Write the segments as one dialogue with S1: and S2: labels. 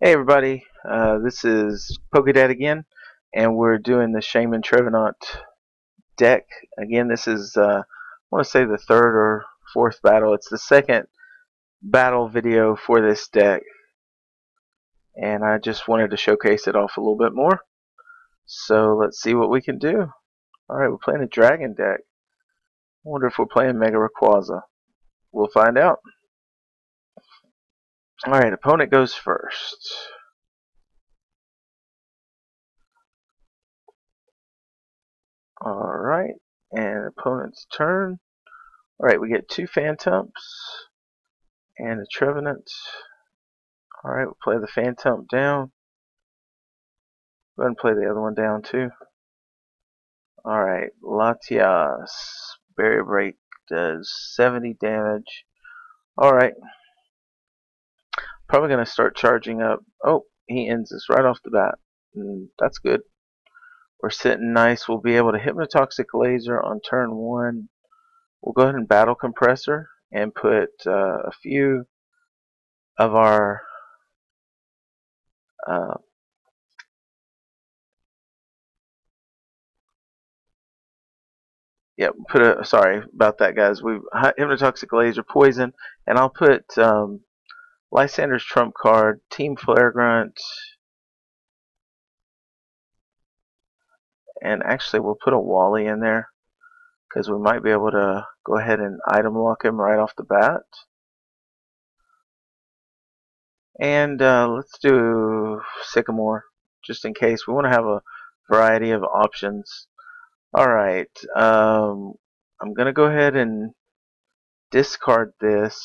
S1: Hey everybody, uh, this is Pokedad again, and we're doing the Shaymin Trevenant deck. Again, this is, uh, I want to say the third or fourth battle. It's the second battle video for this deck, and I just wanted to showcase it off a little bit more. So let's see what we can do. Alright, we're playing a Dragon deck. I wonder if we're playing Mega Rayquaza. We'll find out. Alright, opponent goes first. Alright, and opponent's turn. Alright, we get two Phantumps and a Trevenant. Alright, we'll play the Phantump down. Go ahead and play the other one down too. Alright, Latias. Barrier Break does 70 damage. Alright. Probably going to start charging up. Oh, he ends this right off the bat. Mm, that's good. We're sitting nice. We'll be able to Hypnotoxic Laser on turn one. We'll go ahead and Battle Compressor and put uh, a few of our uh, put a sorry about that, guys. We hypnotoxic laser poison, and I'll put um, Lysander's trump card, Team Flare Grunt, and actually we'll put a Wally in there because we might be able to go ahead and item lock him right off the bat. And uh, let's do Sycamore just in case. We want to have a variety of options. Alright, um, I'm going to go ahead and discard this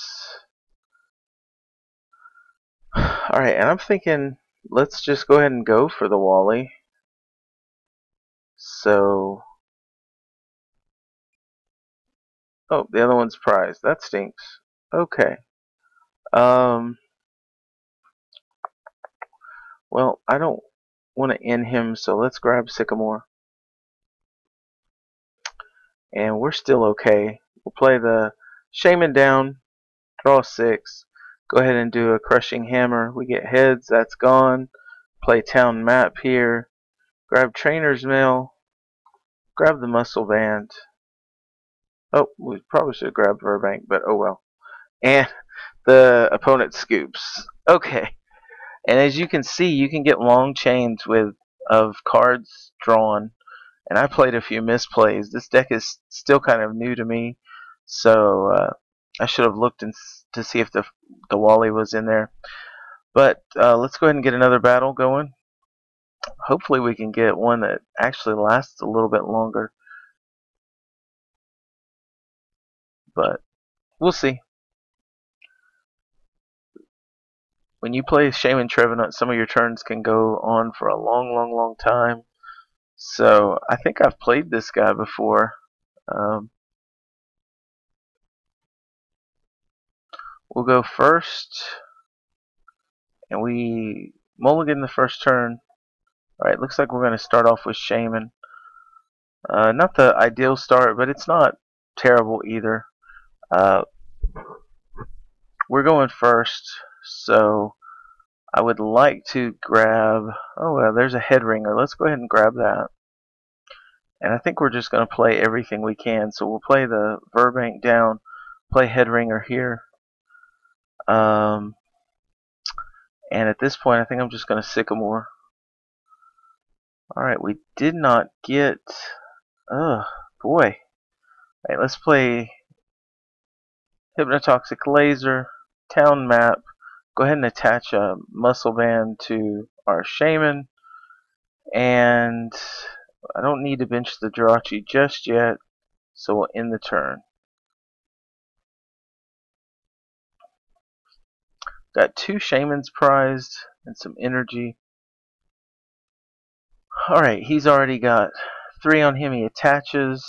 S1: Alright, and I'm thinking let's just go ahead and go for the Wally. So, oh, the other one's prized. That stinks. Okay. Um, well, I don't want to end him, so let's grab Sycamore. And we're still okay. We'll play the Shaymin down, draw six, Go ahead and do a crushing hammer. We get heads, that's gone. Play town map here. Grab trainer's mail. Grab the muscle band. Oh, we probably should grab Virbank, but oh well. And the opponent scoops. Okay. And as you can see, you can get long chains with of cards drawn. And I played a few misplays. This deck is still kind of new to me, so uh, I should have looked and to see if the the Wally was in there. But uh, let's go ahead and get another battle going. Hopefully we can get one that actually lasts a little bit longer. But we'll see. When you play Shaymin Trevenant, some of your turns can go on for a long, long, long time. So I think I've played this guy before. Um, We'll go first, and we mulligan the first turn. Alright, looks like we're going to start off with Shaymin Uh, not the ideal start, but it's not terrible either. Uh, we're going first, so I would like to grab... Oh, well, there's a head ringer. Let's go ahead and grab that. And I think we're just going to play everything we can. So we'll play the Virbank down, play head ringer here. Um, and at this point, I think I'm just going to Sycamore. Alright, we did not get... Oh, boy. Alright, let's play Hypnotoxic Laser, Town Map. Go ahead and attach a muscle band to our Shaymin. And I don't need to bench the Jirachi just yet, so we'll end the turn. Got two Shaymins prized and some energy. Alright, he's already got three on him. He attaches.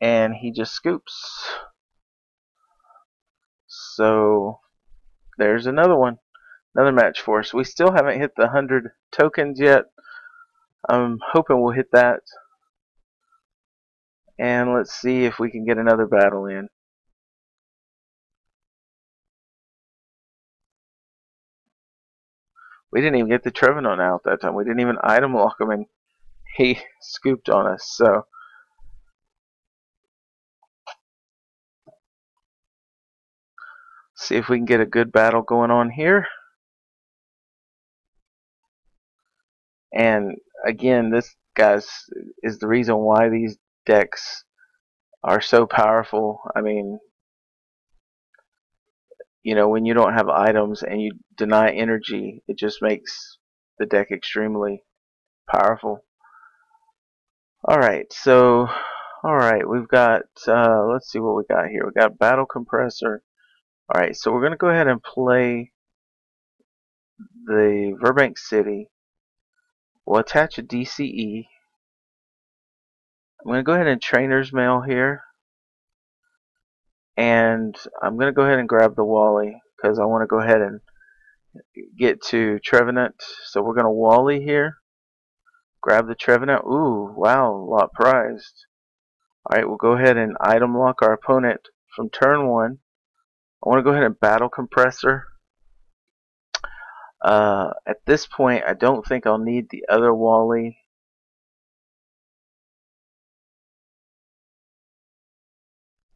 S1: And he just scoops. So, there's another one. Another match for us. We still haven't hit the 100 tokens yet. I'm hoping we'll hit that. And let's see if we can get another battle in. We didn't even get the Trevenant out that time. We didn't even item lock him, and he scooped on us. So. See if we can get a good battle going on here. And again, this guys is the reason why these decks are so powerful. I mean, you know, when you don't have items and you deny energy, it just makes the deck extremely powerful. Alright, so, alright, we've got, uh, let's see what we got here. We got Battle Compressor. Alright, so we're going to go ahead and play the Virbank City. We'll attach a DCE. I'm going to go ahead and Trainer's Mail here and I'm going to go ahead and grab the Wally because I want to go ahead and get to Trevenant. So we're going to Wally here. Grab the Trevenant. Ooh, wow, lot prized. Alright, we'll go ahead and item lock our opponent from turn 1. I want to go ahead and battle compressor. Uh, at this point, I don't think I'll need the other Wally.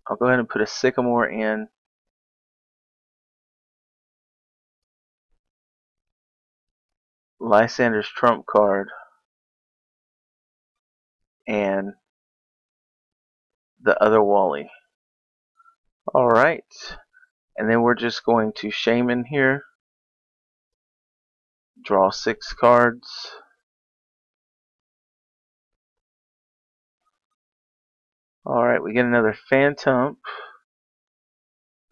S1: I'll go ahead and put a sycamore in. Lysander's trump card and the other Wally. Alright, and then we're just going to Shaymin here, draw six cards. Alright, we get another Phantump.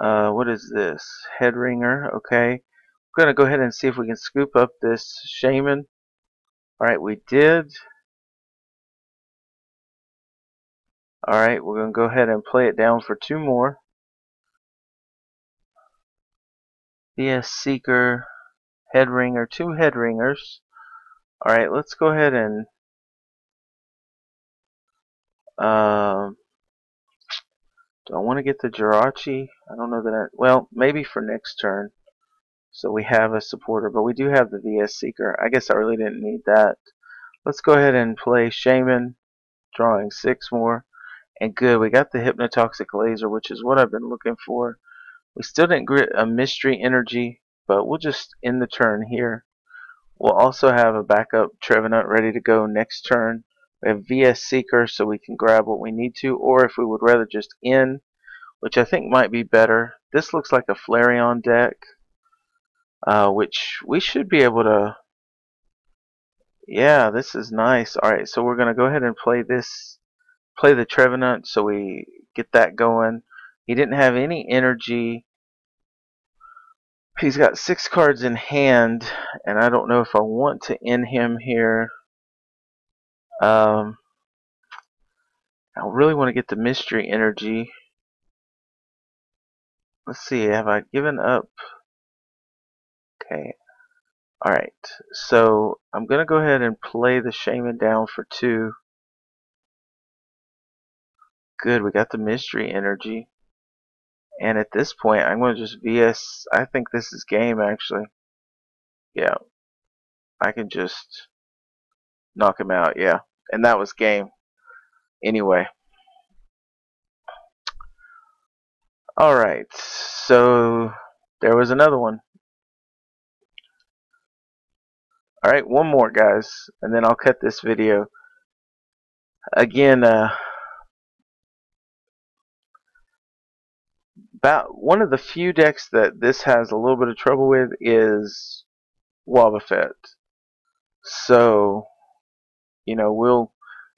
S1: Uh, what is this? Head Ringer, okay. We're going to go ahead and see if we can scoop up this Shaymin. Alright, we did. Alright, we're going to go ahead and play it down for two more. VS Seeker, Head Ringer, two Head Ringers. Alright, let's go ahead and um, do I want to get the Jirachi? I don't know that I, well, maybe for next turn. So we have a supporter, but we do have the VS Seeker. I guess I really didn't need that. Let's go ahead and play Shaymin, drawing six more. And good, we got the Hypnotoxic Laser, which is what I've been looking for. We still didn't get a Mystery Energy, but we'll just end the turn here. We'll also have a backup Trevenant ready to go next turn. Have VS Seeker so we can grab what we need to, or if we would rather just in, which I think might be better. This looks like a Flareon deck, uh, which we should be able to. Yeah, this is nice. Alright, so we're going to go ahead and play this, play the Trevenant so we get that going. He didn't have any energy. He's got six cards in hand, and I don't know if I want to end him here. Um, I really want to get the mystery energy. Let's see, have I given up? Okay. Alright, so I'm going to go ahead and play the Shaymin down for two. Good, we got the mystery energy. And at this point, I'm going to just VS. I think this is game, actually. Yeah. I can just knock him out, yeah. And that was game. Anyway. Alright, so there was another one. Alright, one more guys, and then I'll cut this video. Again, uh, about one of the few decks that this has a little bit of trouble with is Wobbuffet. So, you know, we'll,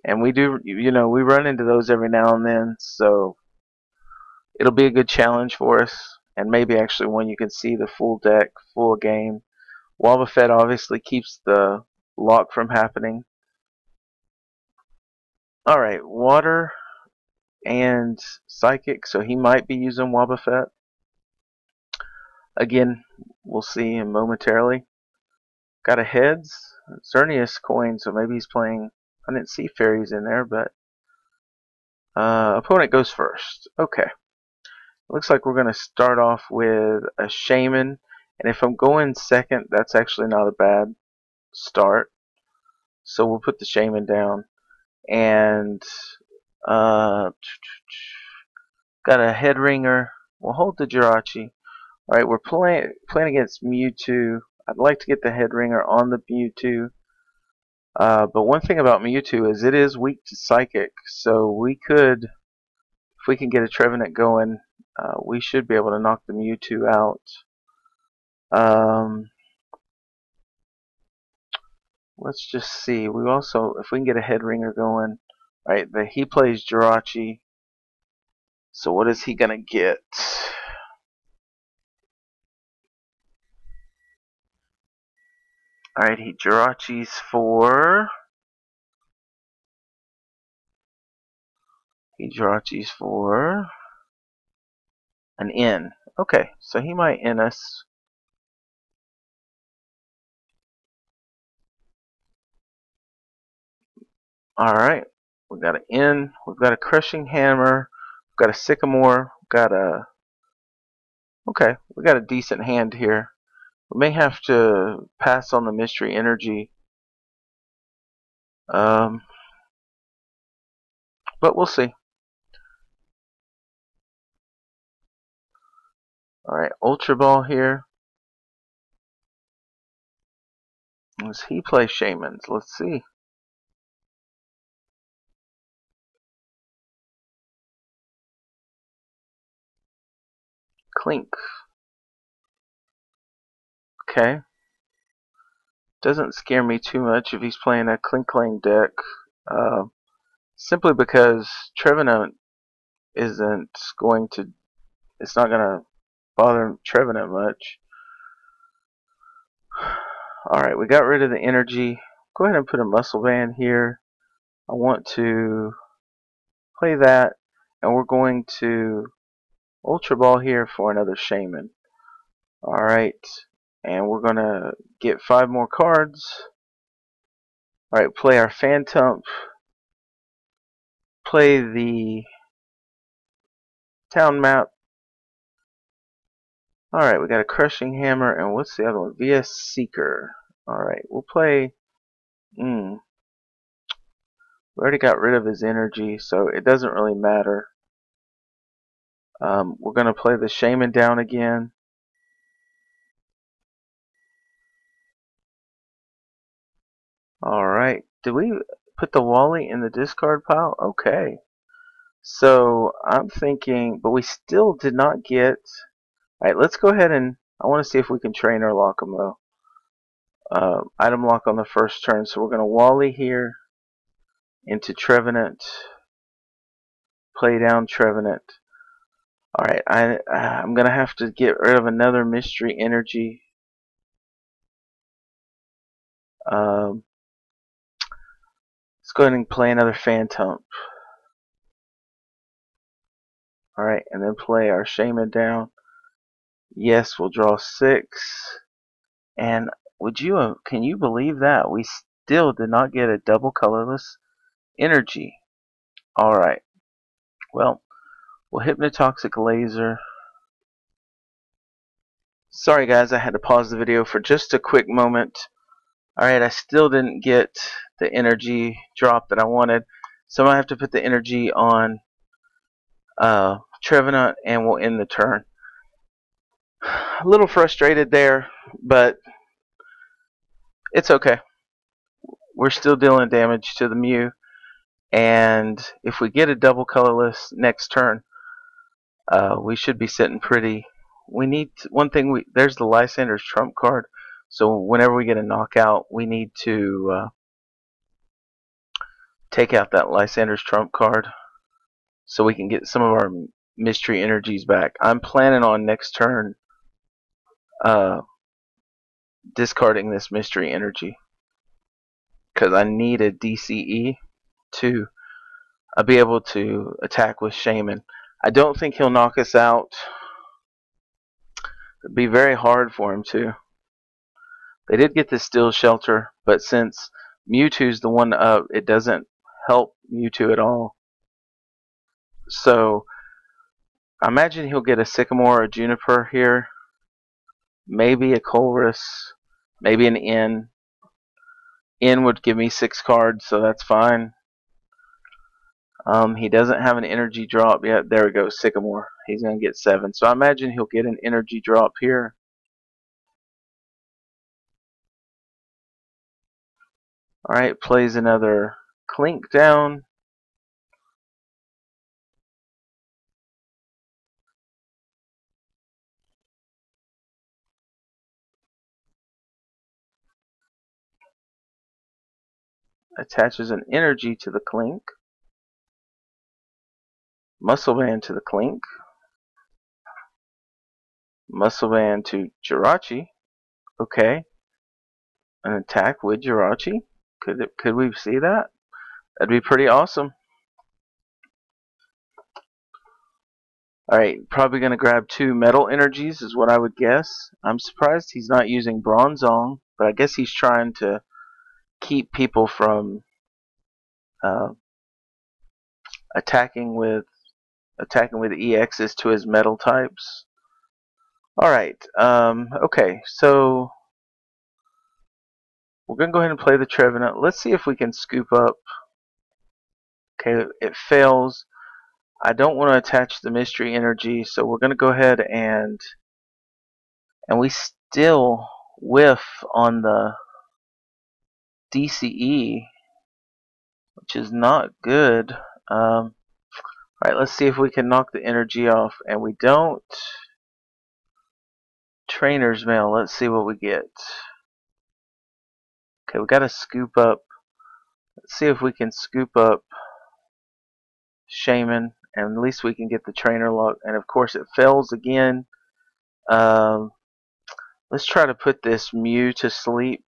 S1: and we do, you know, we run into those every now and then, so it'll be a good challenge for us, and maybe actually when you can see the full deck, full game. Wobbuffet obviously keeps the lock from happening. Alright, water and psychic, so he might be using Wobbuffet. Again, we'll see him momentarily. Got a heads, Xerneas coin, so maybe he's playing. I didn't see fairies in there, but uh, opponent goes first. Okay. Looks like we're going to start off with a Shaymin, And if I'm going second, that's actually not a bad start. So we'll put the Shaymin down. And uh, got a head ringer. We'll hold the Jirachi. Alright, we're playing playing against Mewtwo. I'd like to get the head ringer on the Mewtwo. Uh, but one thing about Mewtwo is it is weak to Psychic, so we could, if we can get a Trevenant going, uh, we should be able to knock the Mewtwo out. Um, let's just see. We also, if we can get a head ringer going, right? The, he plays Jirachi. So what is he gonna get? Alright, he Jirachi's for he Jirachi's for an N. Okay, so he might N us Alright, we've got an N, we've got a crushing hammer, we've got a sycamore, we've got a okay, we got a decent hand here. We may have to pass on the mystery energy. Um, but we'll see. Alright, Ultra Ball here. Does he play Shaymins? Let's see. Klink. Okay. Doesn't scare me too much if he's playing a Klinklang deck. Uh, simply because Trevenant isn't going to, it's not going to bother Trevenant much. Alright, we got rid of the energy. Go ahead and put a muscle band here. I want to play that, and we're going to Ultra Ball here for another Shaymin. Alright, and we're to get five more cards. Alright, play our Phantump. Play the town map. Alright, we got a Crushing Hammer, and what's the other one? VS Seeker. Alright, we'll play... Hmm. We already got rid of his energy, so it doesn't really matter. Um, we're to play the Shaymin down again. Alright, did we put the Wally in the discard pile? Okay. So I'm thinking, but we still did not get. Alright, let's go ahead and I want to see if we can train our Locomo. Uh, item lock on the first turn. So we're going to Wally here into Trevenant. Play down Trevenant. Alright, I, I'm going to have to get rid of another mystery energy. Um, let's go ahead and play another Phantump. Alright, and then play our Shaymin down. Yes, we'll draw six. And would you, uh, can you believe that? We still did not get a double colorless energy. Alright. Well, we'll Hypnotoxic Laser. Sorry guys, I had to pause the video for just a quick moment. Alright, I still didn't get the energy drop that I wanted. So I'm going to have to put the energy on uh, Trevenant and we'll end the turn. A little frustrated there, but it's okay. We're still dealing damage to the Mew. And if we get a double colorless next turn, uh, we should be sitting pretty. We need to, one thing. We there's the Lysander's trump card. So whenever we get a knockout, we need to uh, take out that Lysander's trump card so we can get some of our mystery energies back. I'm planning on next turn uh, discarding this mystery energy because I need a DCE to uh, be able to attack with Shaymin. I don't think he'll knock us out. It'd be very hard for him to. They did get the steel shelter, but since Mewtwo's the one up, it doesn't help Mewtwo at all. So I imagine he'll get a Sycamore or a Juniper here. maybe a Colress, maybe an N. N would give me six cards, so that's fine. Um, he doesn't have an energy drop yet. There we go, Sycamore. He's going to get seven. So I imagine he'll get an energy drop here. Alright, plays another Klink down. Attaches an energy to the Klink. Muscle band to the Klink. Muscle band to Jirachi. Okay. An attack with Jirachi. Could could we see that? That'd be pretty awesome. Alright, probably going to grab two metal energies is what I would guess. I'm surprised he's not using Bronzong, but I guess he's trying to keep people from uh, attacking with attacking with EXs to his metal types. Alright, um, okay, so we're going to go ahead and play the Trevenant. Let's see if we can scoop up. Okay, it fails. I don't want to attach the mystery energy, so we're going to go ahead and and we still whiff on the DCE, which is not good. Um, Alright, let's see if we can knock the energy off. And we don't. Trainer's mail. Let's see what we get. Okay, we got to scoop up. Let's see if we can scoop up Shaymin. And at least we can get the trainer lock. And of course it fails again. Um, let's try to put this Mew to sleep.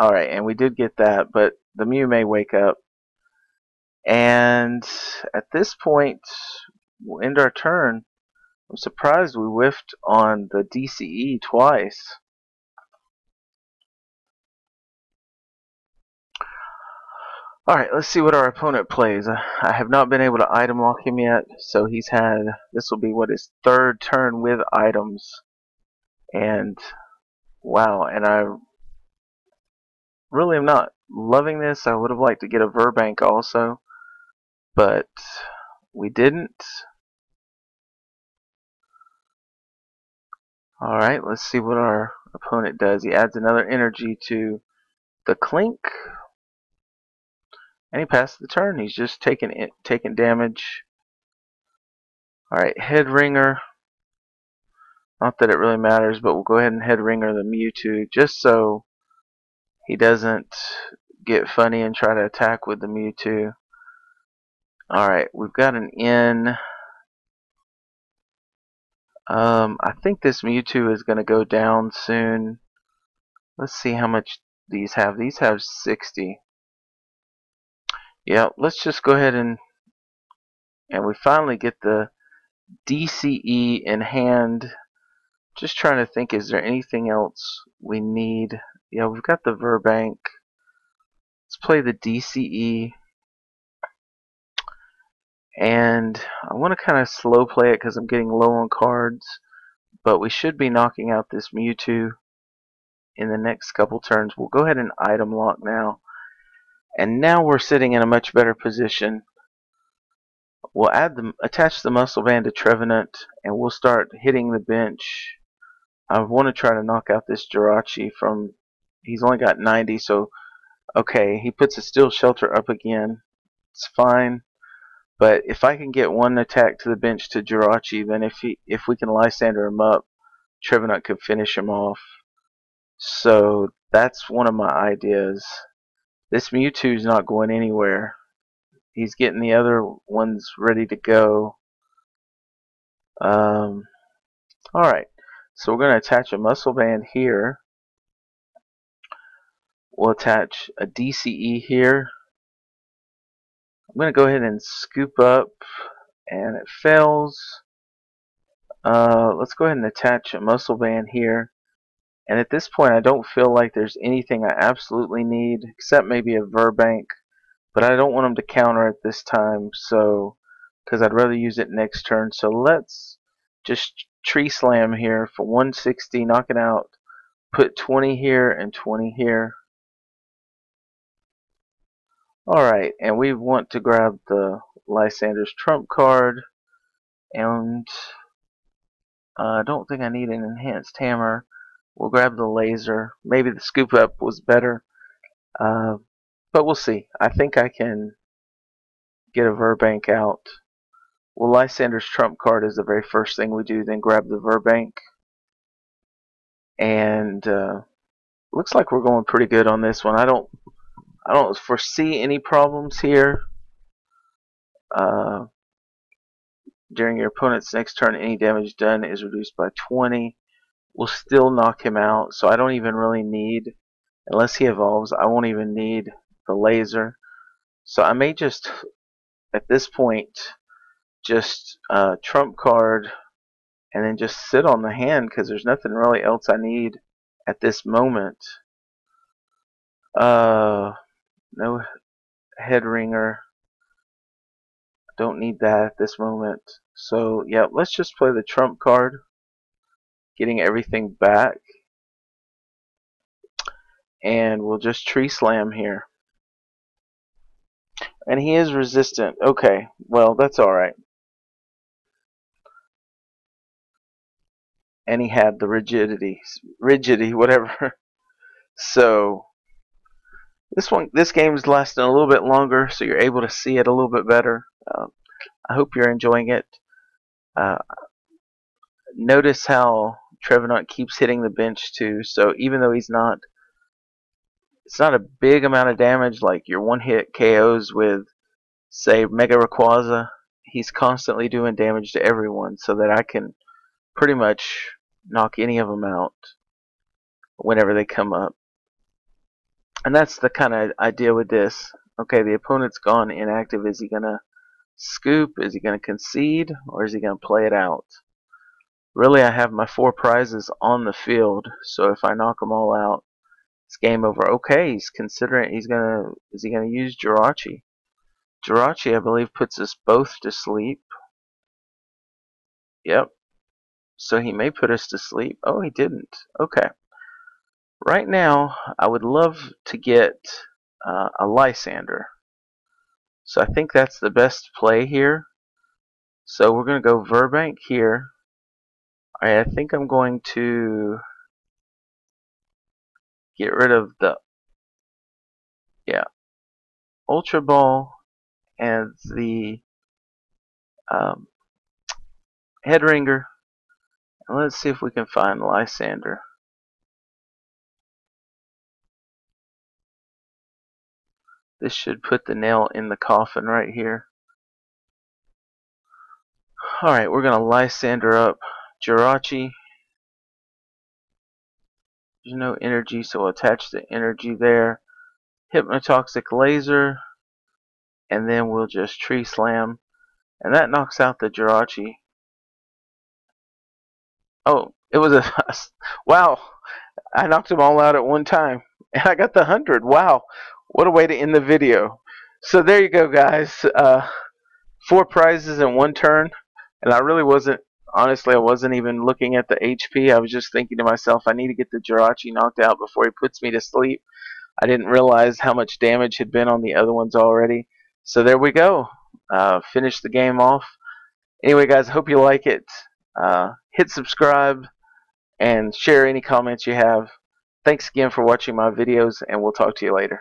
S1: Alright, and we did get that. But the Mew may wake up. And at this point, we'll end our turn. I'm surprised we whiffed on the DCE twice. Alright, let's see what our opponent plays. Uh, I have not been able to item lock him yet, so he's had, this will be what his third turn with items. And, wow, and I really am not loving this. I would have liked to get a Virbank also but we didn't. Alright, let's see what our opponent does. He adds another energy to the Klink. And he passed the turn. He's just taking it, taking damage. Alright, head ringer. Not that it really matters, but we'll go ahead and head ringer the Mewtwo just so he doesn't get funny and try to attack with the Mewtwo. Alright, we've got an N. Um, I think this Mewtwo is going to go down soon. Let's see how much these have. These have 60. Yeah, let's just go ahead and and we finally get the DCE in hand. Just trying to think, is there anything else we need? Yeah, we've got the Virbank. Let's play the DCE and I want to kind of slow play it because I'm getting low on cards but we should be knocking out this Mewtwo in the next couple turns we'll go ahead and item lock now and now we're sitting in a much better position we'll add the attach the muscle band to Trevenant and we'll start hitting the bench I want to try to knock out this Jirachi from he's only got 90 so okay he puts a steel shelter up again it's fine but if I can get one attack to the bench to Jirachi, then if he if we can Lysander him up, Trevenant could finish him off. So that's one of my ideas. This Mewtwo's not going anywhere. He's getting the other ones ready to go. Um, Alright, so we're going to attach a muscle band here. We'll attach a DCE here. I'm going to go ahead and scoop up and it fails. Uh, let's go ahead and attach a muscle band here. And at this point I don't feel like there's anything I absolutely need except maybe a Virbank. But I don't want them to counter at this time so because I'd rather use it next turn. So let's just tree slam here for 160, knock it out. Put 20 here and 20 here. Alright, and we want to grab the Lysander's trump card. And I uh, don't think I need an enhanced hammer. We'll grab the laser. Maybe the scoop up was better. Uh, but we'll see. I think I can get a Virbank out. Well, Lysander's trump card is the very first thing we do. Then grab the Virbank. And uh, looks like we're going pretty good on this one. I don't, I don't foresee any problems here. Uh, during your opponent's next turn, any damage done is reduced by 20. We'll still knock him out, so I don't even really need, unless he evolves, I won't even need the laser. So I may just, at this point, just uh, trump card and then just sit on the hand because there's nothing really else I need at this moment. Uh, no head ringer. Don't need that at this moment. So yeah, let's just play the trump card. Getting everything back. And we'll just tree slam here. And he is resistant. Okay, well that's alright. And he had the rigidity, rigidity, whatever. so this one, this game is lasting a little bit longer, so you're able to see it a little bit better. Um, I hope you're enjoying it. Uh, notice how Trevenant keeps hitting the bench too. So even though he's not, it's not a big amount of damage like your one-hit KOs with, say, Mega Rayquaza. He's constantly doing damage to everyone, so that I can pretty much knock any of them out whenever they come up. And that's the kind of idea with this. Okay, the opponent's gone inactive. Is he going to scoop? Is he going to concede? Or is he going to play it out? Really, I have my four prizes on the field. So if I knock them all out, it's game over. Okay, he's considering, he's to, is he going to use Jirachi? Jirachi, I believe, puts us both to sleep. Yep. So he may put us to sleep. Oh, he didn't. Okay. Right now, I would love to get uh, a Lysander. So I think that's the best play here. So we're going to go Virbank here. I think I'm going to get rid of the yeah Ultra Ball and the um, Head Ringer. And let's see if we can find Lysander. This should put the nail in the coffin right here. Alright, we're going to Lysander up Jirachi. There's no energy, so we'll attach the energy there. Hypnotoxic Laser. And then we'll just Tree Slam. And that knocks out the Jirachi. Oh, it was a... wow. I knocked them all out at one time. And I got the 100. Wow. What a way to end the video. So there you go, guys. Uh, four prizes in one turn. And I really wasn't, honestly, I wasn't even looking at the HP. I was just thinking to myself, I need to get the Jirachi knocked out before he puts me to sleep. I didn't realize how much damage had been on the other ones already. So there we go. Uh, finish the game off. Anyway, guys, hope you like it. Uh, hit subscribe and share any comments you have. Thanks again for watching my videos, and we'll talk to you later.